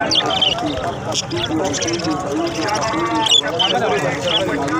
Thank you.